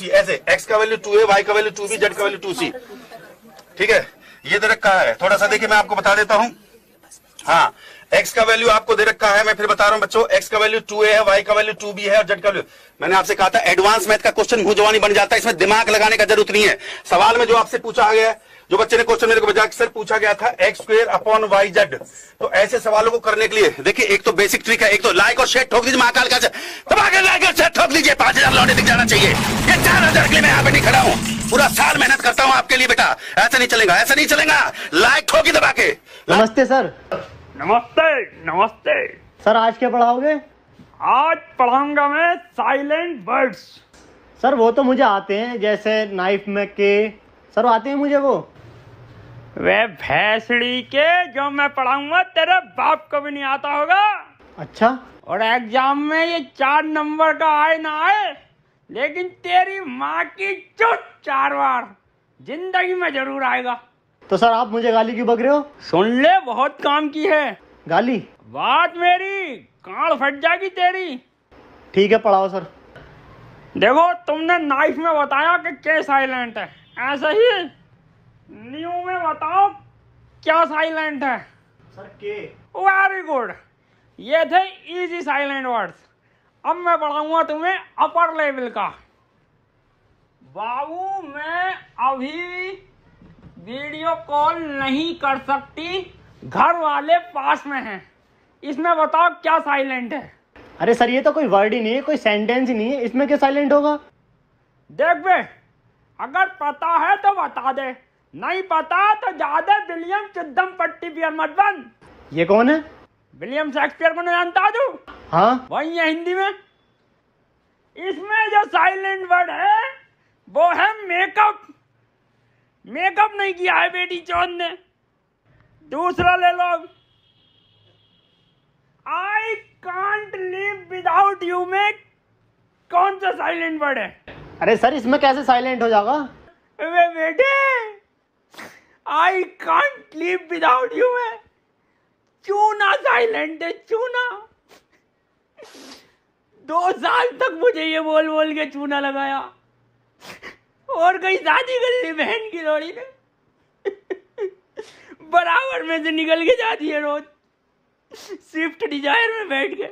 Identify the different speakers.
Speaker 1: सी ऐसे एक्स का value two A Y का वैल्यू टू बी जेड का वैल्यू टू सी ठीक है? ये दे रखा है। थोड़ा सा देखिए मैं आपको बता देता हूँ। हाँ x का वैल्यू आपको दे रखा है, मैं फिर बता रहा हूँ बच्चों। X का वैल्यू 2a है, y का वैल्यू 2b है और z का वैल्यू मैंने आपसे कहा था एडवांस मैथ का क्वेश्चन भूजवानी बन जाता है, इसमें दिमाग लगाने का ज़रूरत नहीं है। सवाल में जो आपसे पूछा गया है जो बच्चे ने क्वेश्चन मेरे को बजा सर पूछा गया था X square upon Y Z तो ऐसे सवालों को करने के लिए देखिए एक तो बेसिक ट्रिक है एक तो लाइक और शेयर ठोक दीजिए महाकाल का दबा के लाइक और शेयर ठोक दीजिए पाँच हज़ार लौटे दिख जाना चाहिए। ये चार हज़ार के लिए मैं यहाँ पे नहीं खड़ा हूँ। पूरा साल मेहनत करता हूँ आपके लिए बेटा। ऐसा नहीं चलेगा ऐसा नहीं चलेगा। लाइक ठोकी दबा के।
Speaker 2: नमस्ते सर
Speaker 3: नमस्ते नमस्ते।
Speaker 2: सर आज क्या पढ़ाओगे?
Speaker 3: आज पढ़ाऊँगा मैं साइलेंट वर्ड्स
Speaker 2: सर वो तो मुझे आते हैं जैसे नाइफ में के। सर आते हैं मुझे वो?
Speaker 3: वे भैंसड़ी के जो मैं पढ़ाऊँगा तेरे बाप को भी नहीं आता होगा।
Speaker 2: अच्छा?
Speaker 3: और एग्ज़ाम में ये चार नंबर का आए ना आए लेकिन तेरी माँ की चुट चार बार ज़िंदगी में ज़रूर आएगा।
Speaker 2: तो सर आप मुझे गाली क्यों बक रहे हो?
Speaker 3: सुन ले बहुत काम की है।
Speaker 2: गाली?
Speaker 3: बात मेरी कान फट जाएगी तेरी।
Speaker 2: ठीक है पढ़ाओ सर।
Speaker 3: देखो तुमने नाइफ में बताया कि के साइलेंट है। ऐसा ही न्यू में बताओ क्या साइलेंट है?
Speaker 2: सर के?
Speaker 3: वेरी गुड ये थे इजी साइलेंट वर्ड्स अब मैं पढ़ाऊँगा तुम्हें अपर लेवल का। बाबू मैं अभी वीडियो कॉल नहीं कर सकती। घर वाले पास में हैं। इसमें बताओ क्या साइलेंट है?
Speaker 2: अरे सर ये तो कोई वर्ड ही नहीं है कोई सेंटेंस ही नहीं है। इसमें क्या साइलेंट होगा?
Speaker 3: देख बे अगर पता है तो बता दे। नहीं पता तो ज़्यादा विलियम चिदम पट्टी पियर मत बन
Speaker 2: ये कौन है?
Speaker 3: विलियम शेक्सपियर को जानता तू
Speaker 2: हाँ।
Speaker 3: वही है हिंदी में। इसमें जो साइलेंट वर्ड है वो है मेकअप। मेकअप नहीं किया है बेटी चौथ ने। दूसरा ले लो I can't live without you में कौन सा साइलेंट वर्ड है?
Speaker 2: अरे सर इसमें कैसे साइलेंट हो जाएगा?
Speaker 3: वे बेटे I can't live without you है चूना साइलेंट है, चूना। दो साल तक मुझे ये बोल बोल के चूना लगाया। और कहीं शादी कर ली बहन की लोड़ी ने बराबर में से निकल के जाती है रोज। स्विफ्ट डिज़ायर में बैठ के।